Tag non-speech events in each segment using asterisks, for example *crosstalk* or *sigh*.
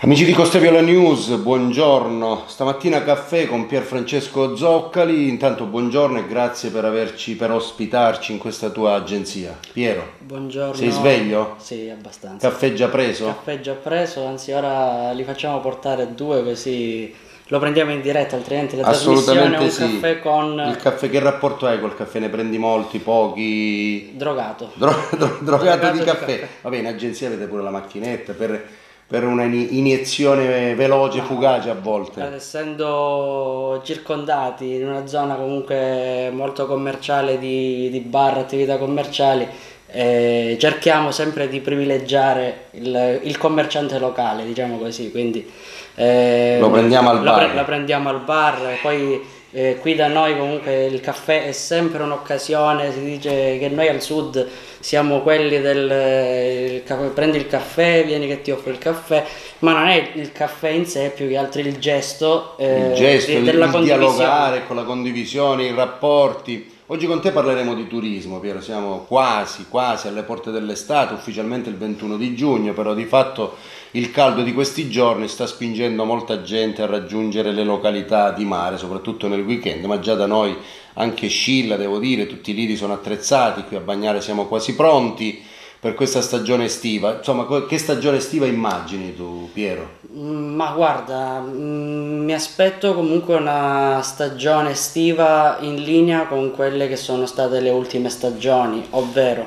Amici di Costaviola News, buongiorno. Stamattina caffè con Pier Francesco Zoccali. Intanto buongiorno e grazie per averci per ospitarci in questa tua agenzia. Piero. Buongiorno. Sei sveglio? Sì, abbastanza. Caffè già preso? Caffè già preso, anzi ora li facciamo portare due così lo prendiamo in diretta, altrimenti la trasmissione è un sì. caffè con... Il caffè, che rapporto hai col caffè? Ne prendi molti, pochi? Drogato. Dro- *laughs* dro- drogato, drogato, di, di caffè. caffè. Vabbè, in agenzia avete pure la macchinetta per per una iniezione veloce, fugace a volte. Essendo circondati in una zona comunque molto commerciale di, di bar, attività commerciali, eh, cerchiamo sempre di privilegiare il, il, commerciante locale, diciamo così, quindi eh, lo prendiamo al bar. Pre- prendiamo al bar, poi eh, qui da noi comunque il caffè è sempre un'occasione, si dice che noi al sud siamo quelli del il, prendi il caffè, vieni che ti offro il caffè, ma non è il caffè in sé più che altro il gesto, eh, il gesto di, della il dialogare con la condivisione, i rapporti. Oggi con te parleremo di turismo, Piero, siamo quasi, quasi alle porte dell'estate, ufficialmente il 21 di giugno, però di fatto il caldo di questi giorni sta spingendo molta gente a raggiungere le località di mare, soprattutto nel weekend, ma già da noi anche Scilla, devo dire, tutti i lidi sono attrezzati, qui a Bagnare siamo quasi pronti per questa stagione estiva. Insomma, che stagione estiva immagini tu, Piero? Mm, ma guarda, mm, mi aspetto comunque una stagione estiva in linea con quelle che sono state le ultime stagioni, ovvero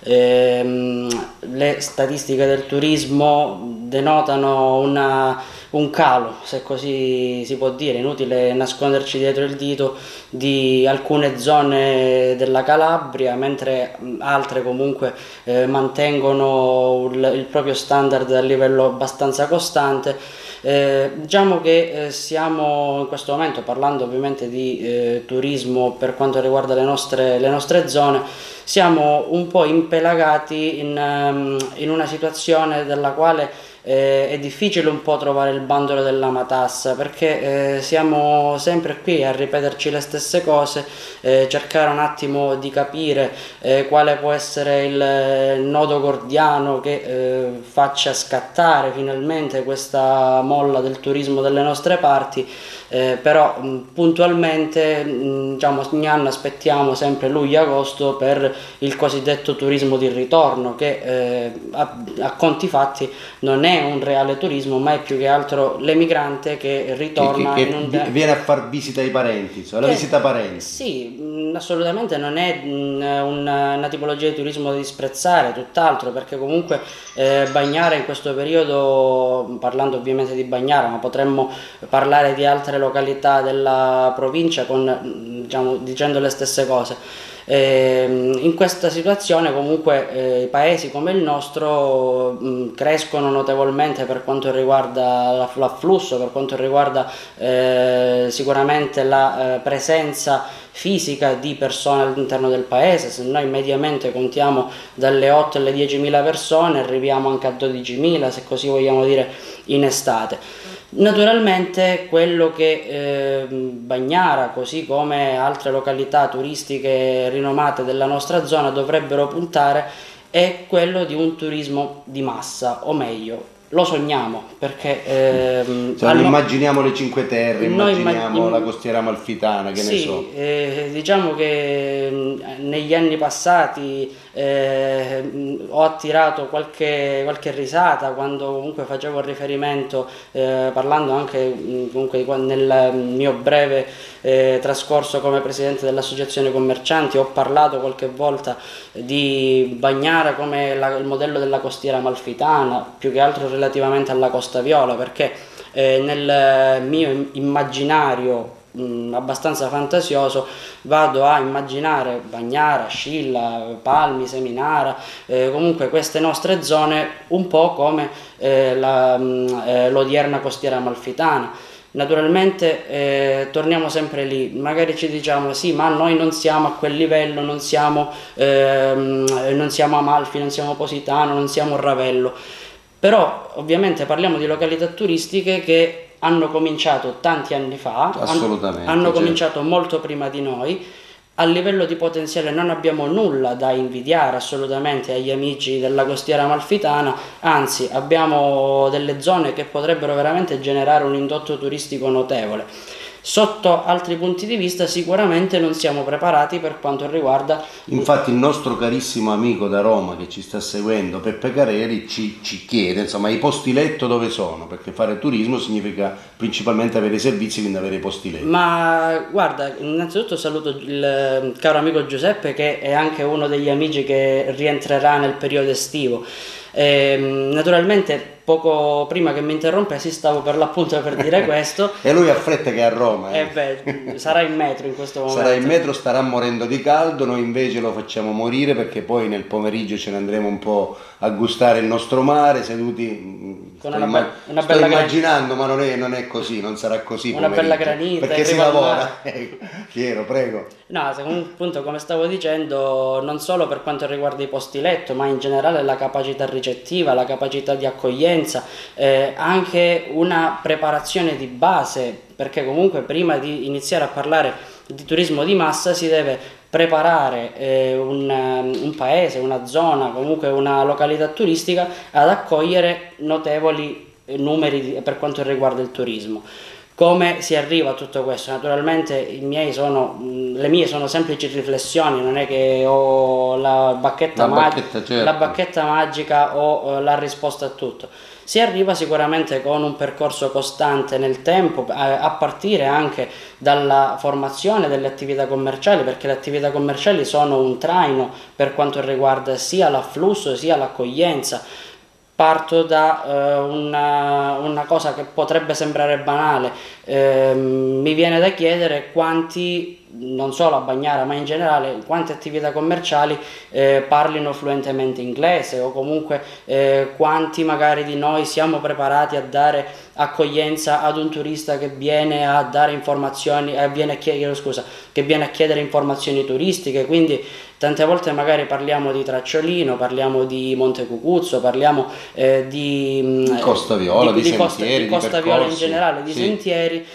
ehm, le statistiche del turismo denotano una un calo, se così si può dire, inutile nasconderci dietro il dito di alcune zone della Calabria, mentre altre comunque eh, mantengono il, il, proprio standard a livello abbastanza costante. Eh, diciamo che eh, siamo in questo momento, parlando ovviamente di eh, turismo per quanto riguarda le nostre, le nostre zone, siamo un po' impelagati in, um, in una situazione della quale eh, è difficile un po' trovare il bandolo della matassa perché eh, siamo sempre qui a ripeterci le stesse cose, eh, cercare un attimo di capire eh, quale può essere il nodo gordiano che eh, faccia scattare finalmente questa molla del turismo delle nostre parti. Eh, però mh, puntualmente mh, diciamo, ogni anno aspettiamo sempre luglio-agosto per il cosiddetto turismo di ritorno che eh, a, a, conti fatti non è un reale turismo ma è più che altro l'emigrante che ritorna che, che, che un... viene a far visita ai parenti, cioè la visita parenti. Sì, mh, assolutamente non è una, una, tipologia di turismo da disprezzare tutt'altro perché comunque eh, Bagnara in questo periodo parlando ovviamente di Bagnara ma potremmo parlare di altre località della provincia con, diciamo, dicendo le stesse cose. Eh, in questa situazione comunque eh, paesi come il nostro mh, crescono notevolmente per quanto riguarda l'afflusso, per quanto riguarda eh, sicuramente la eh, presenza fisica di persone all'interno del paese, se noi mediamente contiamo dalle 8 alle 10.000 persone arriviamo anche a 12.000 se così vogliamo dire in estate. Naturalmente quello che eh, Bagnara, così come altre località turistiche rinomate della nostra zona dovrebbero puntare è quello di un turismo di massa, o meglio, lo sogniamo perché ehm, cioè, hanno... immaginiamo le Cinque Terre, immaginiamo immag... la costiera amalfitana, che sì, ne so. Eh, diciamo che mm, negli anni passati eh, ho attirato qualche, qualche, risata quando comunque facevo riferimento, eh, parlando anche mm, comunque nel mio breve eh, trascorso come presidente dell'associazione commercianti, ho parlato qualche volta di Bagnara come la, il modello della costiera amalfitana, più che altro relativamente alla Costa Viola, perché eh, nel mio immaginario mh, abbastanza fantasioso vado a immaginare Bagnara, Scilla, Palmi, Seminara, eh, comunque queste nostre zone un po' come eh, la, mh, eh, l'odierna costiera amalfitana. Naturalmente eh, torniamo sempre lì, magari ci diciamo sì, ma noi non siamo a quel livello, non siamo, ehm, non siamo Amalfi, non siamo Positano, non siamo Ravello, però ovviamente parliamo di località turistiche che hanno cominciato tanti anni fa, hanno, hanno certo. cominciato molto prima di noi, a livello di potenziale non abbiamo nulla da invidiare assolutamente agli amici della costiera amalfitana, anzi abbiamo delle zone che potrebbero veramente generare un indotto turistico notevole. Sotto altri punti di vista sicuramente non siamo preparati per quanto riguarda... Infatti il nostro carissimo amico da Roma che ci sta seguendo, Peppe Careri, ci, ci chiede, insomma, i posti letto dove sono? Perché fare turismo significa principalmente avere i servizi, quindi avere i posti letto. Ma guarda, innanzitutto saluto il caro amico Giuseppe che è anche uno degli amici che rientrerà nel periodo estivo. E, ehm, naturalmente poco prima che mi interrompessi stavo per l'appunto per dire *laughs* questo e lui ha fretta che è a Roma eh. eh beh, sarà in metro in questo momento sarà in metro, starà morendo di caldo noi invece lo facciamo morire perché poi nel pomeriggio ce ne andremo un po' a gustare il nostro mare seduti con sto, una, imma- una sto immaginando gran... ma non è, non è, così non sarà così una bella granita perché si lavora. Chiaro, *laughs* prego. No appunto come stavo dicendo non solo per quanto riguarda i posti letto ma in generale la capacità ricettiva la capacità di accoglienza eh, anche una preparazione di base, perché comunque prima di iniziare a parlare di turismo di massa si deve preparare eh, un, un, paese, una zona, comunque una località turistica ad accogliere notevoli numeri di, per quanto riguarda il turismo. Come si arriva a tutto questo? Naturalmente sono, le mie sono semplici riflessioni, non è che ho la bacchetta, la bacchetta, certo. la bacchetta magica o eh, la risposta a tutto. Si arriva sicuramente con un percorso costante nel tempo, a partire anche dalla formazione delle attività commerciali, perché le attività commerciali sono un traino per quanto riguarda sia l'afflusso sia l'accoglienza parto da eh, una, una, cosa che potrebbe sembrare banale, eh, mi viene da chiedere quanti, non solo a Bagnara ma in generale, quante attività commerciali eh, parlino fluentemente inglese o comunque eh, quanti magari di noi siamo preparati a dare accoglienza ad un turista che viene a dare informazioni, eh, viene a chiedere, scusa, che viene a chiedere informazioni turistiche, quindi Tante volte magari parliamo di Tracciolino, parliamo di Monte Cucuzzo, parliamo eh, di, mm, Costa Viola, di, di, di Costa, di Costa Viola in generale, di sì. sentieri,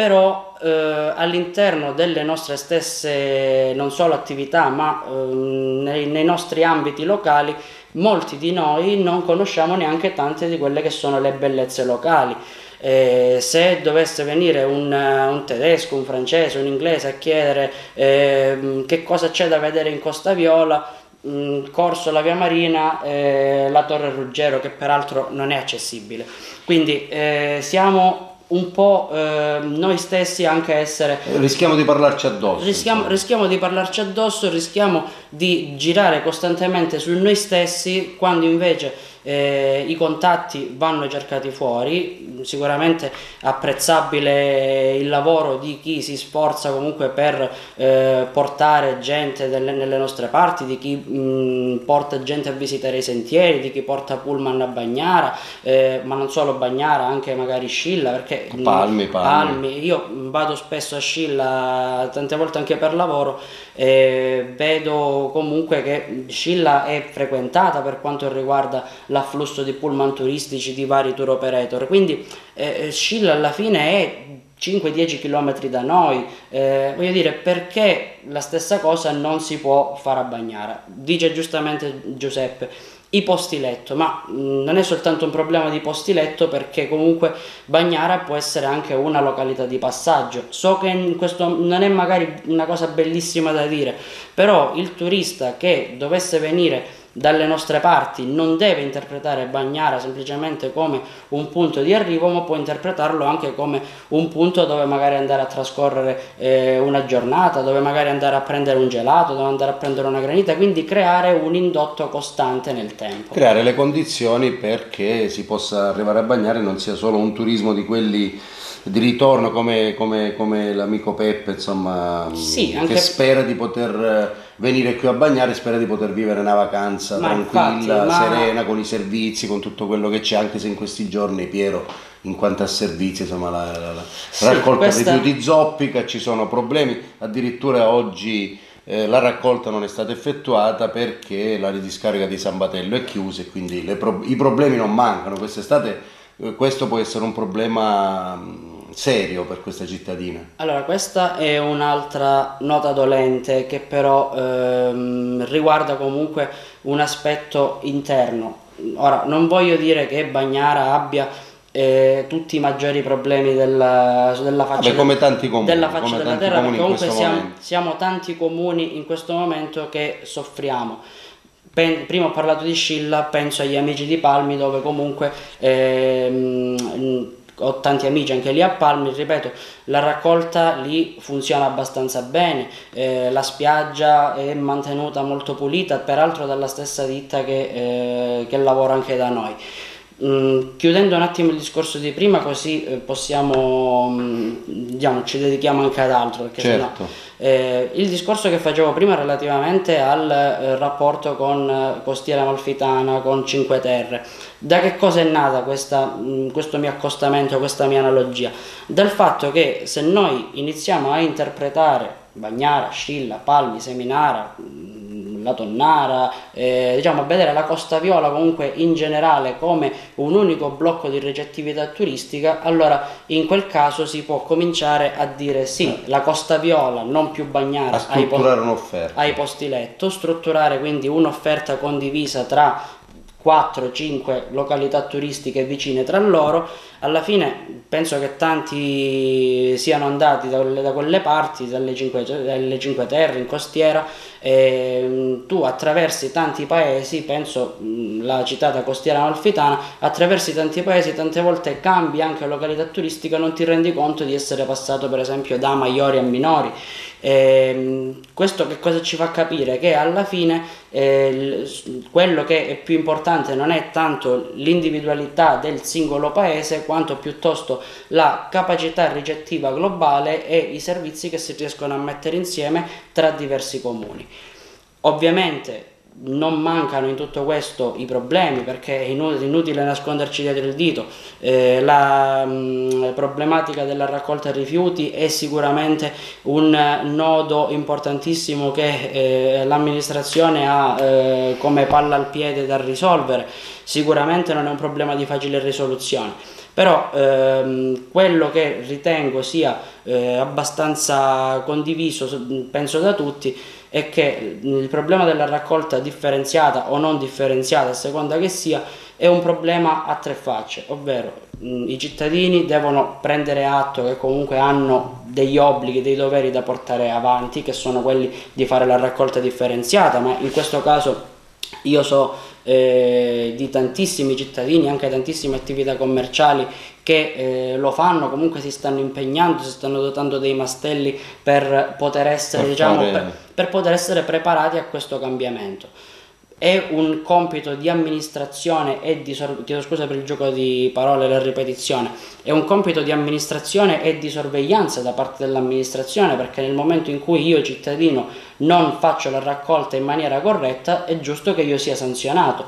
però eh, all'interno delle nostre stesse non solo attività, ma eh, nei, nei nostri ambiti locali, molti di noi non conosciamo neanche tante di quelle che sono le bellezze locali. Eh, se dovesse venire un, un, tedesco, un francese, un inglese a chiedere eh, che cosa c'è da vedere in Costa Viola, mm, Corso, la Via Marina, eh, la Torre Ruggero che peraltro non è accessibile. Quindi eh, siamo un po' eh, noi stessi anche essere... Rischiamo di parlarci addosso. Rischiamo, rischiamo, di parlarci addosso, rischiamo di girare costantemente su noi stessi quando invece eh, i contatti vanno cercati fuori, sicuramente apprezzabile il lavoro di chi si sforza comunque per eh, portare gente delle, nelle nostre parti, di chi mh, porta gente a visitare i sentieri, di chi porta pullman a Bagnara, eh, ma non solo Bagnara, anche magari Scilla, perché palmi, palmi. palmi. Io vado spesso a Scilla, tante volte anche per lavoro, e vedo comunque che Scilla è frequentata per quanto riguarda l'afflusso di pullman turistici di vari tour operator, quindi eh, eh Scilla alla fine è 5-10 km da noi, eh, voglio dire perché la stessa cosa non si può fare a Bagnara, dice giustamente Giuseppe, i posti letto, ma non è soltanto un problema di posti letto perché comunque Bagnara può essere anche una località di passaggio. So che questo non è magari una cosa bellissima da dire, però il turista che dovesse venire dalle nostre parti non deve interpretare Bagnara semplicemente come un punto di arrivo, ma può interpretarlo anche come un punto dove magari andare a trascorrere eh, una giornata, dove magari andare a prendere un gelato, dove andare a prendere una granita, quindi creare un indotto costante nel tempo. Creare le condizioni perché si possa arrivare a Bagnare e non sia solo un turismo di quelli di ritorno come, come, come l'amico Peppe, insomma, sì, che spera di poter venire qui a bagnare, spera di poter vivere una vacanza ma tranquilla, infatti, serena, con i servizi, con tutto quello che c'è, anche se in questi giorni Piero in quanto a servizi, insomma, la, la, la sì, raccolta questa... rifiuti zoppica, ci sono problemi, addirittura oggi eh, la raccolta non è stata effettuata perché la discarica di San Batello è chiusa e quindi pro- i problemi non mancano. Quest'estate eh, questo può essere un problema serio per questa cittadina. Allora, questa è un'altra nota dolente che però ehm, riguarda comunque un aspetto interno. Ora, non voglio dire che Bagnara abbia eh, tutti i maggiori problemi della, della faccia, Vabbè, come tanti comuni, della, faccia della terra, perché comunque siamo, siamo tanti comuni in questo momento che soffriamo. Pen- prima ho parlato di Scilla, penso agli amici di Palmi dove comunque ehm, ho tanti amici anche lì a Palmi, ripeto, la raccolta lì funziona abbastanza bene, eh, la spiaggia è mantenuta molto pulita, peraltro dalla stessa ditta che, eh, che lavora anche da noi. Mm, chiudendo un attimo il discorso di prima, così eh, possiamo, mm, diciamo, ci dedichiamo anche ad altro. Perché Certo. sennò, eh, il discorso che facevo prima relativamente al eh, rapporto con eh, Costiera Malfitana, con Cinque Terre, da che cosa è nata questa, mh, questo mio accostamento, questa mia analogia? Dal fatto che se noi iniziamo a interpretare Bagnara, Scilla, Palmi, Seminara, mh, la Tonnara, eh, diciamo a vedere la Costa Viola comunque in generale come un unico blocco di ricettività turistica, allora in quel caso si può cominciare a dire sì, la Costa Viola, non più Bagnara, A ai po- strutturare un'offerta. ai posti letto, strutturare quindi un'offerta condivisa tra 4-5 località turistiche vicine tra loro. Alla fine penso che tanti siano andati da quelle, da quelle parti, dalle Cinque, dalle Cinque Terre in costiera, e tu attraversi tanti paesi, penso la citata costiera amalfitana, attraversi tanti paesi, tante volte cambi anche località turistica, non ti rendi conto di essere passato per esempio da Maiori a Minori. Ehm, questo che cosa ci fa capire? Che alla fine eh, quello che è più importante non è tanto l'individualità del singolo paese quanto piuttosto la capacità ricettiva globale e i servizi che si riescono a mettere insieme tra diversi comuni. Ovviamente non mancano in tutto questo i problemi perché è inutile, nasconderci dietro il dito. Eh, la mh, problematica della raccolta rifiuti è sicuramente un nodo importantissimo che eh, l'amministrazione ha eh, come palla al piede da risolvere. Sicuramente non è un problema di facile risoluzione. Però ehm, quello che ritengo sia eh, abbastanza condiviso, so- penso da tutti, è che il problema della raccolta differenziata o non differenziata, a seconda che sia, è un problema a tre facce, ovvero mh, i cittadini devono prendere atto che comunque hanno degli obblighi, dei doveri da portare avanti, che sono quelli di fare la raccolta differenziata, ma in questo caso io so eh, di tantissimi cittadini, anche tantissime attività commerciali che eh, lo fanno, comunque si stanno impegnando, si stanno dotando dei mastelli per poter essere, Per diciamo, fare- per- per poter essere preparati a questo cambiamento. È un compito di amministrazione e di sor- chiedo scusa per il gioco di parole la ripetizione, è un compito di amministrazione e di sorveglianza da parte dell'amministrazione perché nel momento in cui io cittadino non faccio la raccolta in maniera corretta è giusto che io sia sanzionato.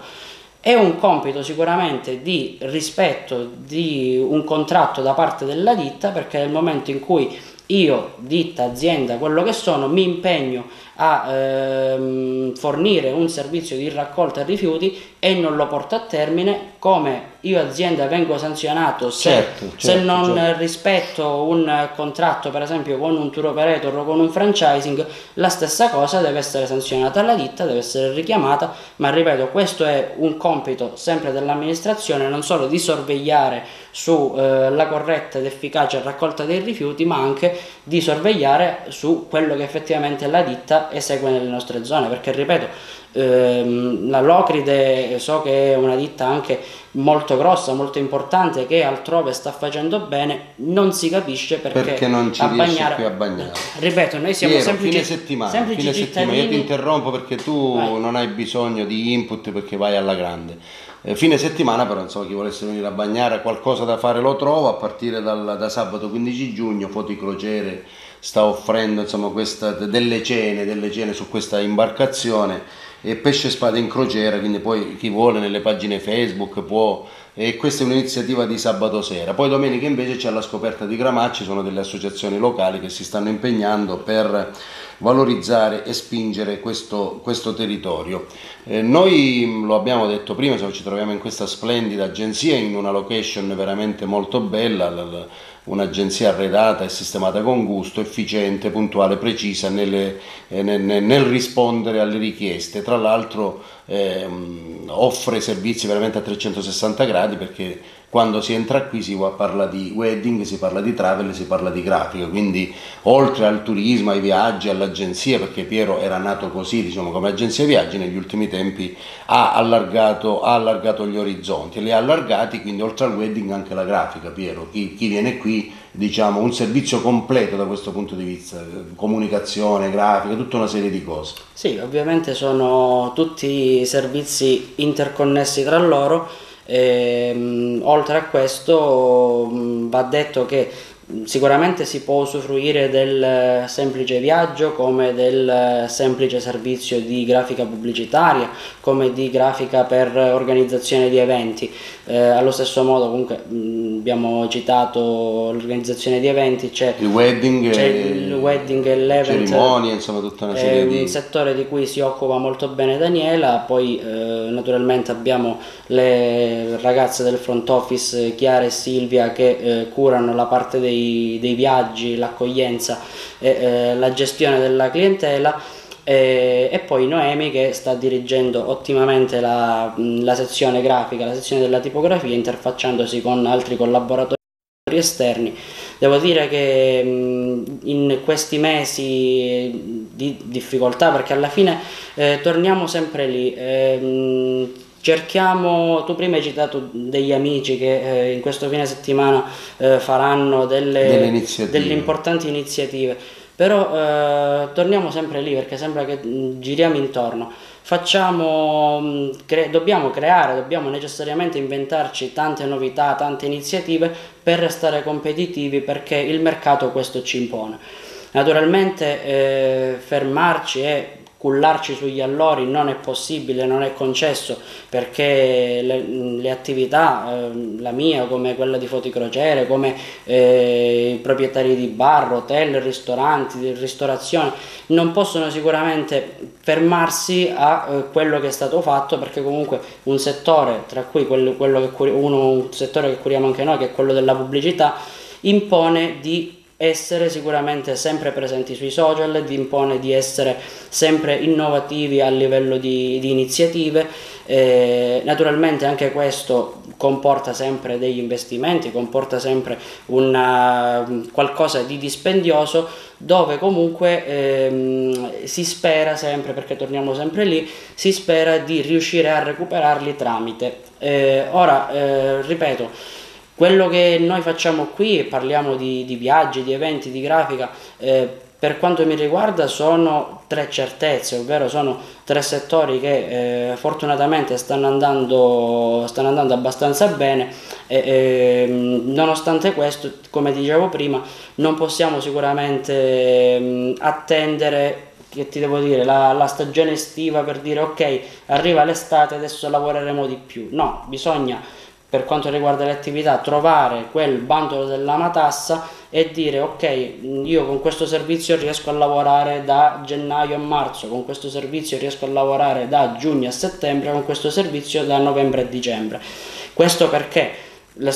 È un compito sicuramente di rispetto di un contratto da parte della ditta perché nel momento in cui io, ditta, azienda, quello che sono, mi impegno a ehm, fornire un servizio di raccolta rifiuti e non lo porto a termine, come io azienda vengo sanzionato se, Certo, se certo, non certo. rispetto un eh, contratto per esempio con un tour operator o con un franchising, la stessa cosa deve essere sanzionata la ditta, deve essere richiamata, ma ripeto, questo è un compito sempre dell'amministrazione, non solo di sorvegliare sulla corretta ed efficace raccolta dei rifiuti, ma anche di sorvegliare su quello che effettivamente la ditta esegue nelle nostre zone, perché ripeto, ehm, la Locride so che è una ditta anche molto grossa, molto importante, che altrove sta facendo bene, non si capisce perché, Perché non ci a riesce Bagnara- qui a Bagnara. *laughs* Ripeto, noi siamo Piero, semplici, fine settimana, semplici fine settimana, io ti interrompo perché tu Vai. non hai bisogno di input perché vai alla grande. Eh, fine settimana però insomma chi volesse venire a Bagnara qualcosa da fare lo trova a partire dal- da sabato 15 giugno Foti Crociere sta offrendo insomma questa, delle cene, delle cene su questa imbarcazione e pesce spada in crociera quindi poi chi vuole nelle pagine Facebook può e questa è un'iniziativa di sabato sera. Poi domenica invece c'è la scoperta di Gramacci, sono delle associazioni locali che si stanno impegnando per valorizzare e spingere questo, questo territorio. Eh, noi lo abbiamo detto prima, ci troviamo in questa splendida agenzia, in una location veramente molto bella, un'agenzia arredata e sistemata con gusto, efficiente, puntuale, precisa nelle, eh, nel, nel, rispondere alle richieste. Tra l'altro eh, offre servizi veramente a 360 gradi perché quando si entra qui si parla di wedding, si parla di travel, si parla di grafica, quindi oltre al turismo, ai viaggi, all'agenzia, perché Piero era nato così, diciamo, come agenzia viaggi, negli ultimi tempi ha allargato, ha allargato gli orizzonti, li ha allargati, quindi oltre al wedding anche la grafica, Piero, chi, chi viene qui diciamo un servizio completo da questo punto di vista, comunicazione, grafica, tutta una serie di cose. Sì, ovviamente sono tutti servizi interconnessi tra loro e, ehm, oltre a questo va detto che Sicuramente si può usufruire del semplice viaggio come del semplice servizio di grafica pubblicitaria, come di grafica per organizzazione di eventi. Eh, allo stesso modo comunque mh, abbiamo citato l'organizzazione di eventi, c'è il wedding, c'è il wedding e l'event, cerimonie, insomma tutta una serie di... un settore di cui si occupa molto bene Daniela, poi eh, naturalmente abbiamo le ragazze del front office Chiara e Silvia che eh, curano la parte dei dei, viaggi, l'accoglienza e eh, la gestione della clientela e, e, poi Noemi che sta dirigendo ottimamente la, la sezione grafica, la sezione della tipografia interfacciandosi con altri collaboratori esterni. Devo dire che in questi mesi di difficoltà, perché alla fine eh, torniamo sempre lì, eh, cerchiamo, tu prima hai citato degli amici che eh, in questo fine settimana eh, faranno delle, delle, delle, importanti iniziative, però eh, torniamo sempre lì perché sembra che mh, giriamo intorno. Facciamo, mh, cre- dobbiamo creare, dobbiamo necessariamente inventarci tante novità, tante iniziative per restare competitivi perché il mercato questo ci impone. Naturalmente eh, fermarci e cullarci sugli allori non è possibile, non è concesso perché le, le attività, eh, la mia come quella di foticrociere, come eh, i proprietari di bar, hotel, ristoranti, ristorazione, non possono sicuramente fermarsi a eh, quello che è stato fatto perché comunque un settore, tra cui quello, quello che uno, un settore che curiamo anche noi, che è quello della pubblicità, impone di essere sicuramente sempre presenti sui social, ti impone di essere sempre innovativi a livello di, di iniziative. Eh, naturalmente anche questo comporta sempre degli investimenti, comporta sempre una, qualcosa di dispendioso dove comunque ehm, si spera sempre, perché torniamo sempre lì, si spera di riuscire a recuperarli tramite. Eh, ora, eh, ripeto, quello che noi facciamo qui, parliamo di, di viaggi, di eventi, di grafica, eh, per quanto mi riguarda sono tre certezze, ovvero sono tre settori che eh, fortunatamente stanno andando, stanno andando, abbastanza bene e eh, nonostante questo, come dicevo prima, non possiamo sicuramente eh, attendere che ti devo dire, la, la, stagione estiva per dire ok, arriva l'estate, adesso lavoreremo di più. No, bisogna per quanto riguarda le attività, trovare quel bandolo della matassa e dire ok, io con questo servizio riesco a lavorare da gennaio a marzo, con questo servizio riesco a lavorare da giugno a settembre, con questo servizio da novembre a dicembre. Questo perché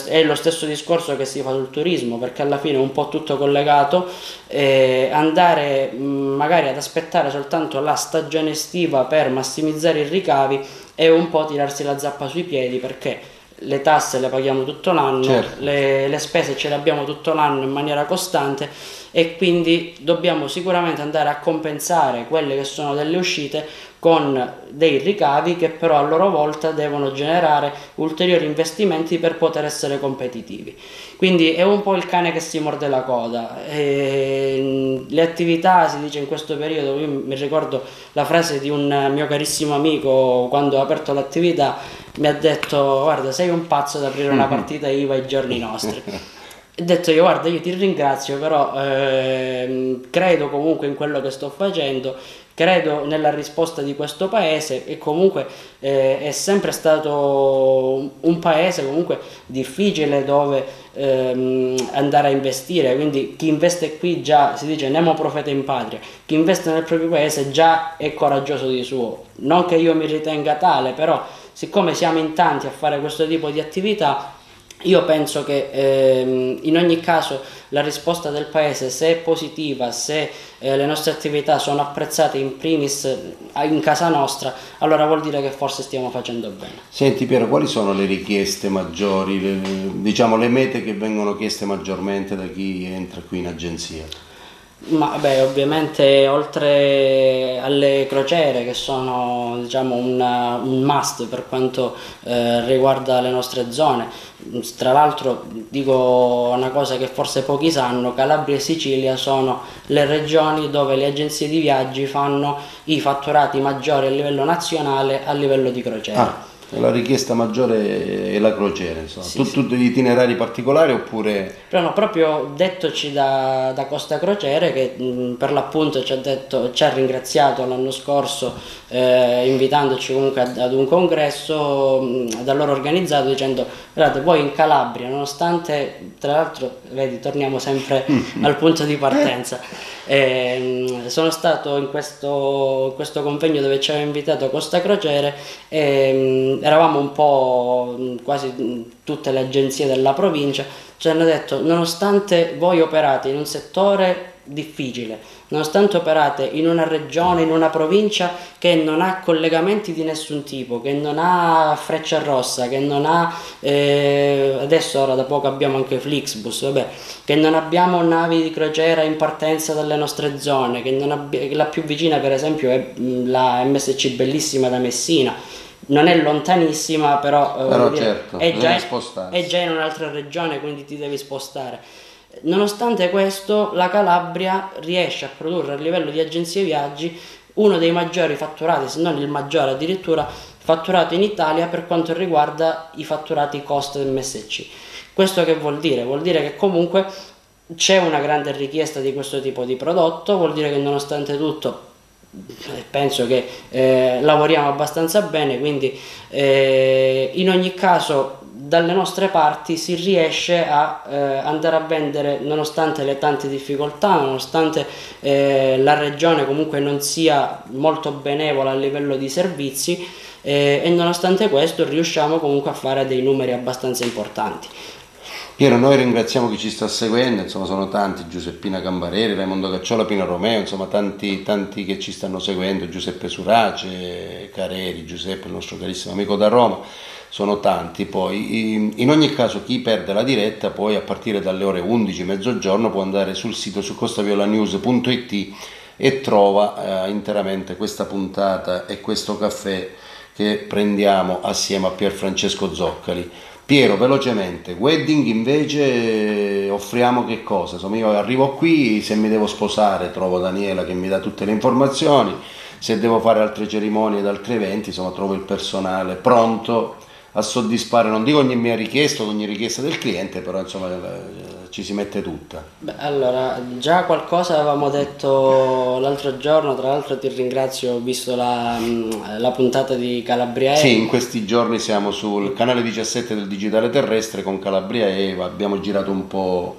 è lo stesso discorso che si fa sul turismo perché alla fine è un po' tutto collegato eh, andare magari ad aspettare soltanto la stagione estiva per massimizzare i ricavi è un po' tirarsi la zappa sui piedi perché le tasse le paghiamo tutto l'anno, certo. le, le, spese ce le abbiamo tutto l'anno in maniera costante e quindi dobbiamo sicuramente andare a compensare quelle che sono delle uscite con dei ricavi che però a loro volta devono generare ulteriori investimenti per poter essere competitivi. Quindi è un po' il cane che si morde la coda. E le attività, si dice in questo periodo, io mi ricordo la frase di un mio carissimo amico quando ha aperto l'attività, mi ha detto guarda sei un pazzo ad aprire una *laughs* partita IVA ai giorni nostri. ho detto io guarda io ti ringrazio però eh, credo comunque in quello che sto facendo credo nella risposta di questo paese e comunque eh, è sempre stato un paese comunque difficile dove ehm, andare a investire, quindi chi investe qui già si dice nemo profeta in patria, chi investe nel proprio paese già è coraggioso di suo, non che io mi ritenga tale, però siccome siamo in tanti a fare questo tipo di attività io penso che ehm, in ogni caso la risposta del Paese, se è positiva, se eh, le nostre attività sono apprezzate in primis eh, in casa nostra, allora vuol dire che forse stiamo facendo bene. Senti Piero, quali sono le richieste maggiori, le, diciamo le mete che vengono chieste maggiormente da chi entra qui in agenzia? Ma beh, ovviamente oltre alle crociere che sono diciamo, un, un must per quanto eh, riguarda le nostre zone, tra l'altro dico una cosa che forse pochi sanno, Calabria e Sicilia sono le regioni dove le agenzie di viaggi fanno i fatturati maggiori a livello nazionale a livello di crociere. Ah la richiesta maggiore è la crociera, insomma. Sì, Tut, sì. tutti gli itinerari particolari oppure... Però no, proprio dettoci da, da Costa Crociere che mh, per l'appunto ci ha, detto, ci ha ringraziato l'anno scorso eh, invitandoci comunque ad, ad un congresso mh, da loro organizzato dicendo guardate voi in Calabria nonostante tra l'altro vedi torniamo sempre *laughs* al punto di partenza eh, sono stato in questo, in questo, convegno dove ci aveva invitato Costa Crociere e eravamo un po' quasi tutte le agenzie della provincia, ci hanno detto nonostante voi operate in un settore difficile, nonostante operate in una regione, in una provincia che non ha collegamenti di nessun tipo, che non ha freccia rossa, che non ha, eh, adesso ora da poco abbiamo anche Flixbus, vabbè, che non abbiamo navi di crociera in partenza dalle nostre zone, che abbi- la più vicina per esempio è la MSC bellissima da Messina, non è lontanissima, però, eh, però certo, è, già, è già in un'altra regione, quindi ti devi spostare. Nonostante questo, la Calabria riesce a produrre a livello di agenzie viaggi uno dei maggiori fatturati, se non il maggiore addirittura, fatturato in Italia per quanto riguarda i fatturati cost MSC. Questo che vuol dire? Vuol dire che comunque c'è una grande richiesta di questo tipo di prodotto, vuol dire che nonostante tutto eh, penso che eh, lavoriamo abbastanza bene, quindi eh, in ogni caso dalle nostre parti si riesce a eh, andare a vendere nonostante le tante difficoltà, nonostante eh, la regione comunque non sia molto benevola a livello di servizi eh, e nonostante questo riusciamo comunque a fare dei numeri abbastanza importanti. Piero, noi ringraziamo chi ci sta seguendo, insomma sono tanti, Giuseppina Cambareri, Raimondo Cacciola, Pino Romeo, insomma tanti, tanti che ci stanno seguendo, Giuseppe Surace, Careri, Giuseppe, il nostro carissimo amico da Roma sono tanti poi. In ogni caso chi perde la diretta poi a partire dalle ore 11, mezzogiorno può andare sul sito su costaviolanews.it e trova eh, interamente questa puntata e questo caffè che prendiamo assieme a Pier Francesco Zoccali. Piero, velocemente, wedding invece offriamo che cosa? Insomma, io arrivo qui, se mi devo sposare trovo Daniela che mi dà tutte le informazioni, se devo fare altre cerimonie ed altri eventi, insomma, trovo il personale pronto a soddisfare, non dico ogni mia richiesta, ogni richiesta del cliente, però insomma eh, ci si mette tutta. Beh, allora, già qualcosa avevamo detto l'altro giorno, tra l'altro ti ringrazio, ho visto la, mm, la puntata di Calabria Sì, in questi giorni siamo sul canale 17 del Digitale Terrestre con Calabria Eva, abbiamo girato un po'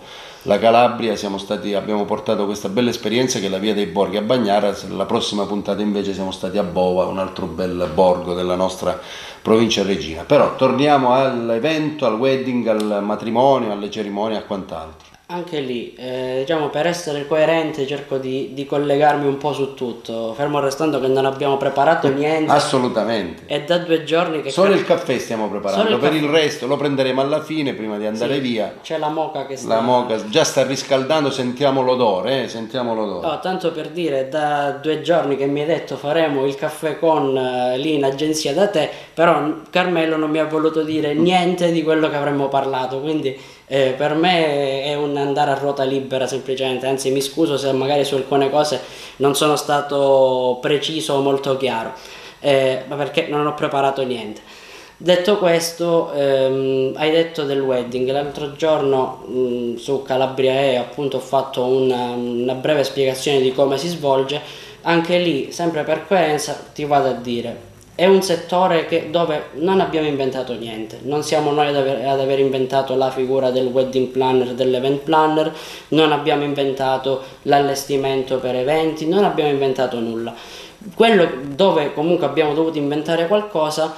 la Calabria, stati, abbiamo portato questa bella esperienza che è la via dei borghi a Bagnara, la prossima puntata invece siamo stati a Bova, un altro bel borgo della nostra provincia regina. Però torniamo all'evento, al wedding, al matrimonio, alle cerimonie, a quant'altro. Anche lì, eh, diciamo, per essere coerente cerco di, di, collegarmi un po' su tutto, fermo restando che non abbiamo preparato *laughs* niente. Assolutamente. È da due giorni che... Solo il caffè stiamo preparando, il per caffè. il resto lo prenderemo alla fine prima di andare sì, via. C'è la moca che sta... La moca già sta riscaldando, sentiamo l'odore, eh? sentiamo l'odore. Oh, tanto per dire, da due giorni che mi hai detto faremo il caffè con uh, lì in agenzia da te, però Carmelo non mi ha voluto dire *laughs* niente di quello che avremmo parlato, quindi eh, per me è un andare a ruota libera semplicemente, anzi mi scuso se magari su alcune cose non sono stato preciso o molto chiaro, eh, perché non ho preparato niente. Detto questo, ehm, hai detto del wedding, l'altro giorno mh, mm, su Calabria E appunto ho fatto una, una breve spiegazione di come si svolge, anche lì, sempre per coerenza, ti vado a dire, è un settore che, dove non abbiamo inventato niente, non siamo noi ad aver, ad aver, inventato la figura del wedding planner, dell'event planner, non abbiamo inventato l'allestimento per eventi, non abbiamo inventato nulla. Quello dove comunque abbiamo dovuto inventare qualcosa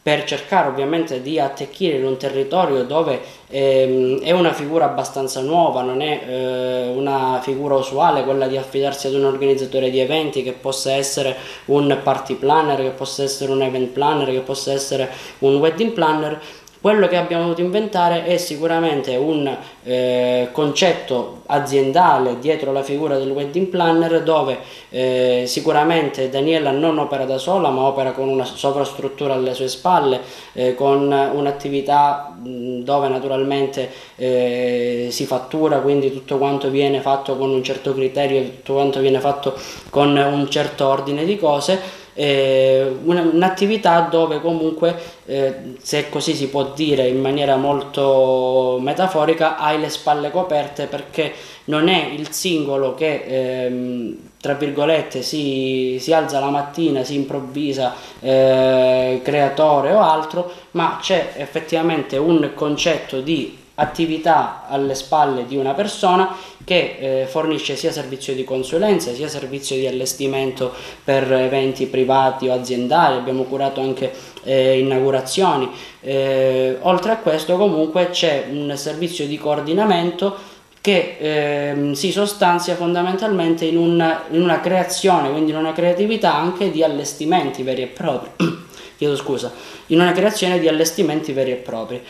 per cercare ovviamente di attecchire in un territorio dove ehm, è una figura abbastanza nuova, non è eh, una figura usuale quella di affidarsi ad un organizzatore di eventi che possa essere un party planner, che possa essere un event planner, che possa essere un wedding planner, quello che abbiamo dovuto inventare è sicuramente un eh, concetto aziendale dietro la figura del wedding planner dove eh, sicuramente Daniela non opera da sola ma opera con una sovrastruttura alle sue spalle, eh, con un'attività dove naturalmente eh, si fattura, quindi tutto quanto viene fatto con un certo criterio, tutto quanto viene fatto con un certo ordine di cose un'attività dove comunque, eh, se così si può dire in maniera molto metaforica, hai le spalle coperte perché non è il singolo che ehm, tra virgolette si, si, alza la mattina, si improvvisa eh, creatore o altro, ma c'è effettivamente un concetto di attività alle spalle di una persona che eh, fornisce sia servizio di consulenza sia servizio di allestimento per eventi privati o aziendali, abbiamo curato anche eh, inaugurazioni. Eh, oltre a questo comunque c'è un servizio di coordinamento che ehm, si sostanzia fondamentalmente in, un, in una creazione, quindi in una creatività anche di allestimenti veri e propri. *clears throat* Chiedo scusa, in una creazione di allestimenti veri e propri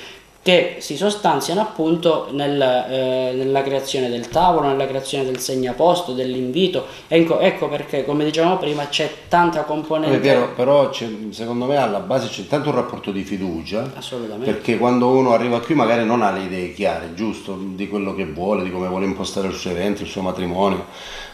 che si sostanziano appunto nel, eh, nella creazione del tavolo, nella creazione del segnaposto, dell'invito. Ecco, ecco perché, come dicevamo prima, c'è tanta componente. È vero, però secondo me alla base c'è tanto un rapporto di fiducia. Assolutamente. Perché quando uno arriva qui magari non ha le idee chiare, giusto, di quello che vuole, di come vuole impostare il suo evento, il suo matrimonio,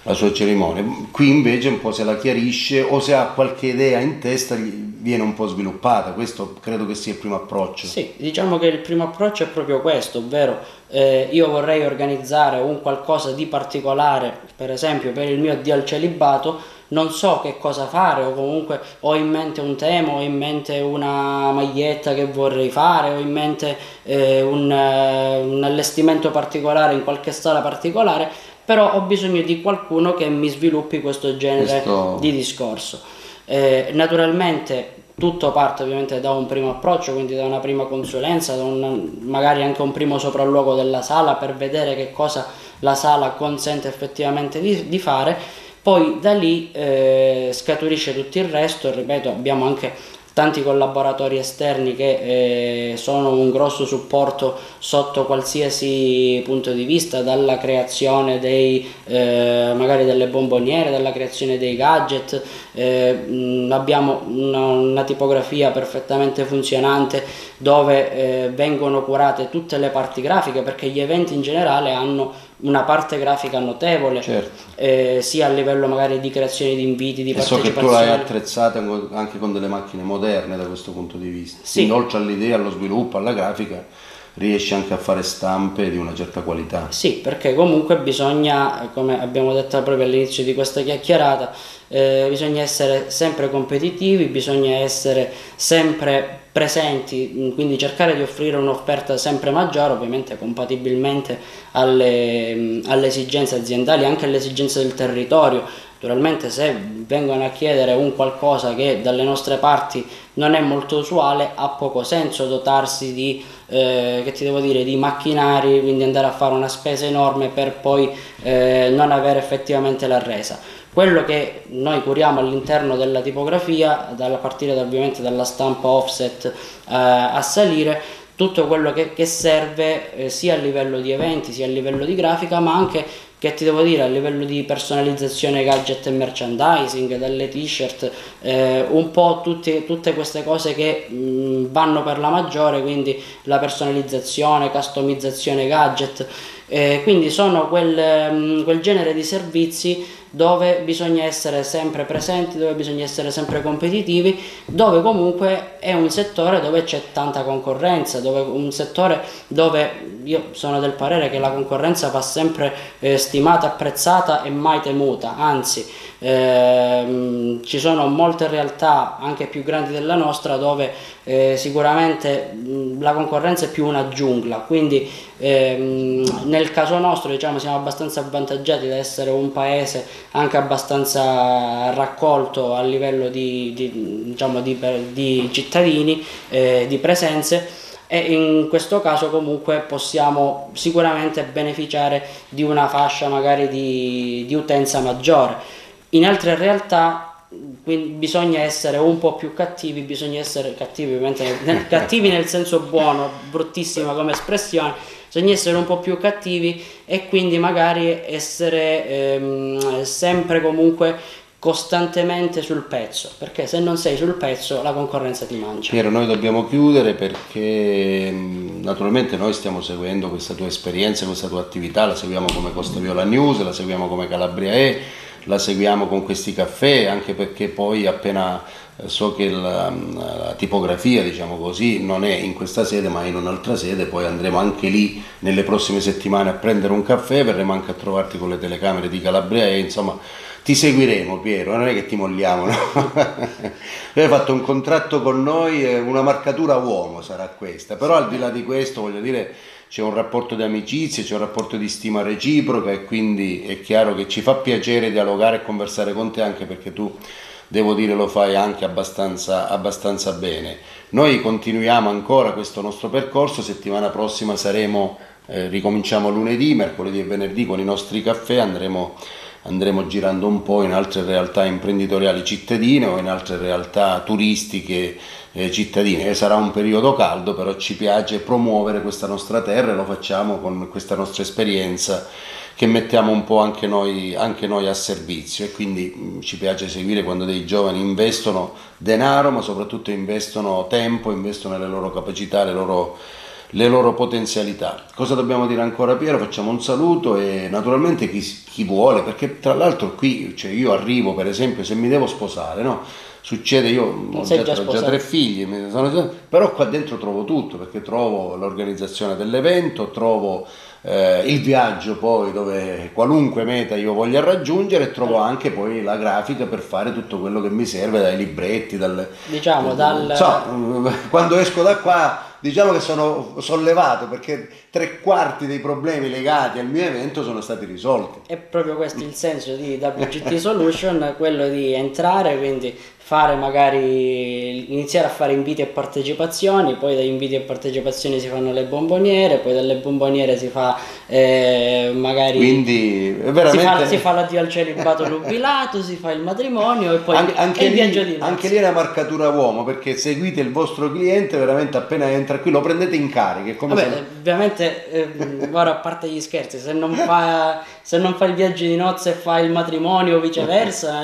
la sua cerimonia. Qui invece un po' se la chiarisce o se ha qualche idea in testa viene un po' sviluppata. Questo credo che sia il primo approccio. Sì, diciamo che il primo approccio è proprio questo, ovvero eh, io vorrei organizzare un qualcosa di particolare, per esempio per il mio addio al celibato, non so che cosa fare o comunque ho in mente un tema, ho in mente una maglietta che vorrei fare, ho in mente eh, un, eh, un allestimento particolare in qualche sala particolare, però ho bisogno di qualcuno che mi sviluppi questo genere questo... di discorso. Eh, naturalmente tutto parte ovviamente da un primo approccio, quindi da una prima consulenza, da un, magari anche un primo sopralluogo della sala per vedere che cosa la sala consente effettivamente di, di fare, poi da lì eh, scaturisce tutto il resto, ripeto abbiamo anche tanti collaboratori esterni che eh, sono un grosso supporto sotto qualsiasi punto di vista, dalla creazione dei, eh, magari delle bomboniere, dalla creazione dei gadget, eh, abbiamo una, una, tipografia perfettamente funzionante dove eh, vengono curate tutte le parti grafiche perché gli eventi in generale hanno una parte grafica notevole, certo. eh, sia a livello magari di creazione di inviti, di e partecipazione. So che tu l'hai attrezzata anche con delle macchine moderne da questo punto di vista. Sì. Quindi oltre all'idea, allo sviluppo, alla grafica, riesci anche a fare stampe di una certa qualità. Sì, perché comunque bisogna, come abbiamo detto proprio all'inizio di questa chiacchierata, eh, bisogna essere sempre competitivi, bisogna essere sempre presenti, mm, quindi cercare di offrire un'offerta sempre maggiore, ovviamente compatibilmente alle, mm, alle esigenze aziendali, anche alle esigenze del territorio. Naturalmente se vengono a chiedere un qualcosa che dalle nostre parti non è molto usuale, ha poco senso dotarsi di, eh, dire, di macchinari, quindi andare a fare una spesa enorme per poi eh, non avere effettivamente la resa. Quello che noi curiamo all'interno della tipografia, dalla partire ovviamente dalla stampa offset eh, a salire, tutto quello che, che serve eh, sia a livello di eventi, sia a livello di grafica, ma anche che ti devo dire a livello di personalizzazione gadget e merchandising, dalle t-shirt, eh, un po' tutti, tutte queste cose che mh, vanno per la maggiore, quindi la personalizzazione, customizzazione gadget, eh, quindi sono quel, mh, quel genere di servizi dove bisogna essere sempre presenti, dove bisogna essere sempre competitivi, dove comunque è un settore dove c'è tanta concorrenza, dove un settore dove io sono del parere che la concorrenza va sempre eh, stimata, apprezzata e mai temuta, anzi Eh, ci sono molte realtà anche più grandi della nostra dove eh, sicuramente mh, la concorrenza è più una giungla, quindi ehm, nel caso nostro diciamo, siamo abbastanza avvantaggiati da essere un paese anche abbastanza raccolto a livello di, di, diciamo, di, di cittadini, eh, di presenze e in questo caso comunque possiamo sicuramente beneficiare di una fascia magari di, di utenza maggiore. In altre realtà quindi bisogna essere un po' più cattivi, bisogna essere cattivi ovviamente nel, *laughs* cattivi nel senso buono, bruttissima come espressione, bisogna essere un po' più cattivi e quindi magari essere ehm, sempre comunque costantemente sul pezzo, perché se non sei sul pezzo la concorrenza ti mangia. Piero, noi dobbiamo chiudere perché naturalmente noi stiamo seguendo questa tua esperienza, questa tua attività, la seguiamo come Costa Viola News, la seguiamo come Calabria E, la seguiamo con questi caffè, anche perché poi appena eh, so che la, la, tipografia, diciamo così, non è in questa sede ma in un'altra sede, poi andremo anche lì nelle prossime settimane a prendere un caffè, verremo anche a trovarti con le telecamere di Calabria e insomma ti seguiremo Piero, non è che ti molliamo, no? *laughs* hai fatto un contratto con noi, una marcatura uomo sarà questa, però al di là di questo voglio dire c'è un rapporto di amicizia, c'è un rapporto di stima reciproca e quindi è chiaro che ci fa piacere dialogare e conversare con te anche perché tu devo dire lo fai anche abbastanza, abbastanza bene. Noi continuiamo ancora questo nostro percorso, settimana prossima saremo, eh, ricominciamo lunedì, mercoledì e venerdì con i nostri caffè, andremo andremo girando un po' in altre realtà imprenditoriali cittadine o in altre realtà turistiche eh, cittadine. Sarà un periodo caldo, però ci piace promuovere questa nostra terra e lo facciamo con questa nostra esperienza che mettiamo un po' anche noi, anche noi a servizio e quindi mm, ci piace seguire quando dei giovani investono denaro ma soprattutto investono tempo, investono le loro capacità, le loro le loro potenzialità. Cosa dobbiamo dire ancora Piero? Facciamo un saluto e naturalmente chi, chi vuole, perché tra l'altro qui cioè io arrivo per esempio se mi devo sposare, no? Succede, io ho già, già, ho già, tre figli, sono, però qua dentro trovo tutto, perché trovo l'organizzazione dell'evento, trovo eh, il viaggio poi dove qualunque meta io voglia raggiungere e trovo anche poi la grafica per fare tutto quello che mi serve dai libretti, dal, diciamo, dal... So, *laughs* quando esco da qua diciamo che sono sollevato perché tre quarti dei problemi legati al mio evento sono stati risolti. È proprio questo il senso di WGT *laughs* Solution, quello di entrare, quindi fare magari iniziare a fare inviti e partecipazioni, poi da inviti e partecipazioni si fanno le bomboniere, poi dalle bomboniere si fa eh, magari Quindi, veramente... si, fa, si fa l'addio al celibato nubilato, si fa il matrimonio e poi An- anche, il viaggio di Anche lì è una marcatura uomo perché seguite il vostro cliente veramente appena entra qui lo prendete in carica. Vabbè, se... ovviamente eh, ora a parte gli scherzi, se non, fa, se non fa il viaggio di nozze e fa il matrimonio o viceversa,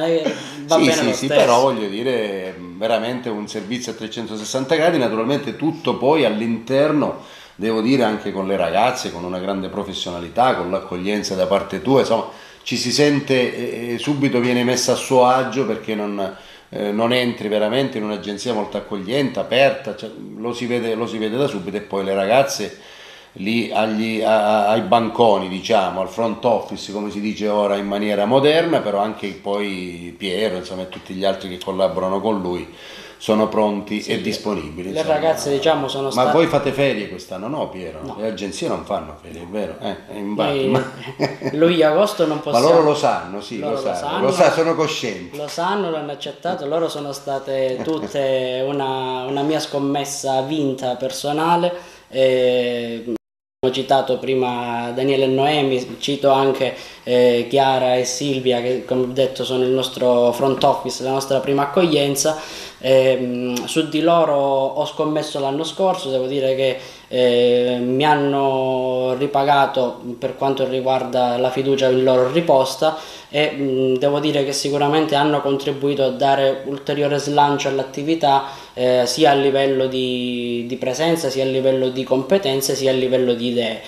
va sì, bene sì, lo sì, stesso. però voglio dire veramente un servizio a 360 gradi, naturalmente tutto poi all'interno, devo dire anche con le ragazze, con una grande professionalità, con l'accoglienza da parte tua, insomma ci si sente, eh, subito viene messa a suo agio perché non, eh, non entri veramente in un'agenzia molto accogliente, aperta, cioè, lo, si vede, lo si vede da subito e poi le ragazze lì agli, a, ai banconi, diciamo, al front office, come si dice ora in maniera moderna, però anche poi Piero insomma, e tutti gli altri che collaborano con lui sono pronti sì, e disponibili. Le insomma. ragazze diciamo sono Ma state... voi fate ferie quest'anno? No Piero, no. le agenzie non fanno ferie, è vero? Eh, Noi, ma... *laughs* Lui agosto non possiamo... Ma loro lo sanno, sì, lo, lo, sanno, sanno, lo sanno, sono coscienti. Lo sanno, l'hanno accettato, loro sono state tutte *laughs* una, una mia scommessa vinta personale. E ho citato prima Daniele e Noemi, cito anche eh, Chiara e Silvia che come ho detto sono il nostro front office, la nostra prima accoglienza. Eh, su di loro ho scommesso l'anno scorso, devo dire che eh, mi hanno ripagato per quanto riguarda la fiducia in loro riposta e mh, devo dire che sicuramente hanno contribuito a dare ulteriore slancio all'attività eh, sia a livello di, di presenza, sia a livello di competenze, sia a livello di idee.